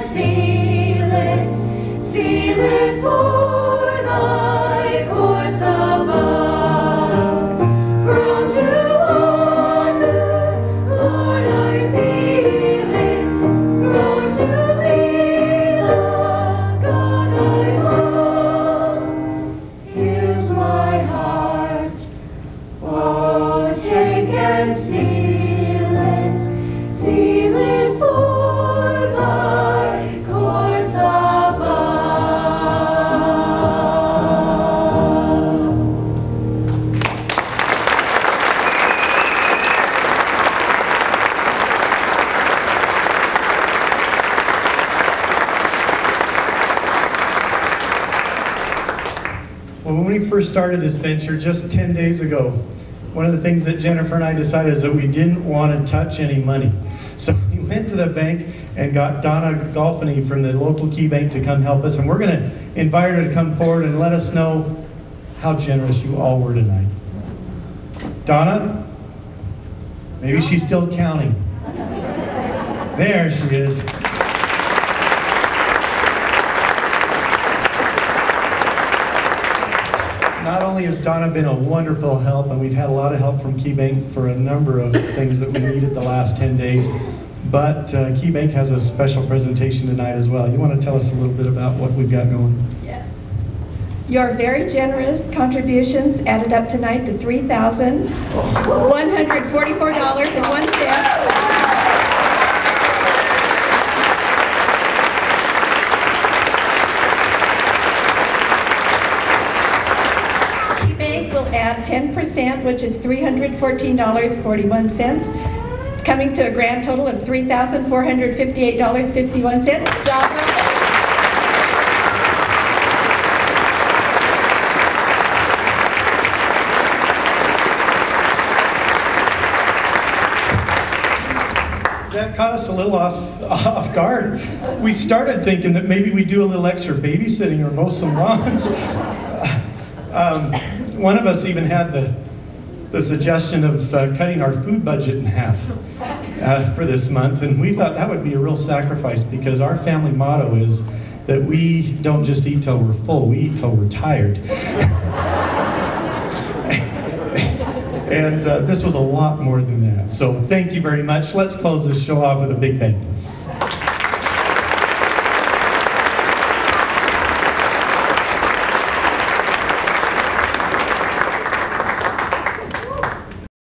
seal it, seal it first started this venture just 10 days ago, one of the things that Jennifer and I decided is that we didn't want to touch any money. So we went to the bank and got Donna Golfany from the local KeyBank to come help us. And we're going to invite her to come forward and let us know how generous you all were tonight. Donna? Maybe she's still counting. There she is. Not only has Donna been a wonderful help, and we've had a lot of help from KeyBank for a number of things that we needed the last 10 days, but uh, KeyBank has a special presentation tonight as well. You want to tell us a little bit about what we've got going? Yes. Your very generous contributions added up tonight to $3,144.01. Bank will add 10%, which is $314.41, coming to a grand total of $3,458.51. Job. That caught us a little off, off guard. We started thinking that maybe we'd do a little extra babysitting or mow some lawns. Um, one of us even had the, the suggestion of uh, cutting our food budget in half uh, for this month, and we thought that would be a real sacrifice because our family motto is that we don't just eat till we're full, we eat till we're tired. And uh, this was a lot more than that. So thank you very much. Let's close this show off with a big bang.